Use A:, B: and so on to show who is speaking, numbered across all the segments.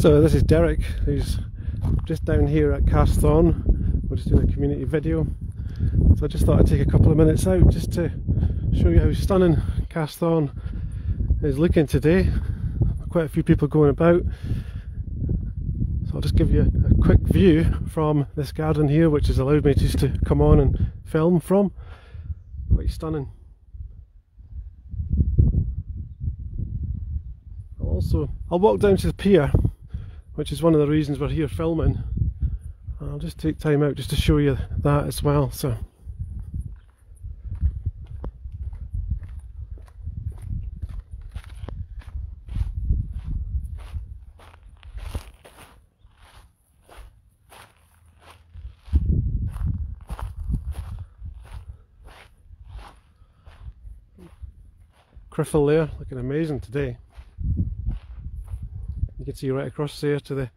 A: So this is Derek, who's just down here at Carsethorn. We're just doing a community video. So I just thought I'd take a couple of minutes out just to show you how stunning Carsethorn is looking today. Quite a few people going about. So I'll just give you a quick view from this garden here, which has allowed me just to come on and film from. Quite stunning. also, I'll walk down to the pier which is one of the reasons we're here filming. I'll just take time out just to show you that as well. So. Criffel there, looking amazing today. You can see right across there to the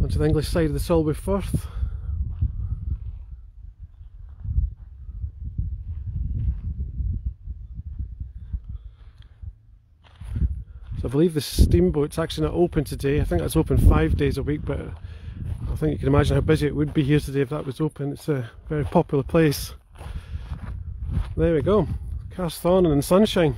A: onto the English side of the Solway Firth. So I believe the steamboat's actually not open today. I think that's open five days a week, but I think you can imagine how busy it would be here today if that was open. It's a very popular place. There we go, Carsethorn and sunshine.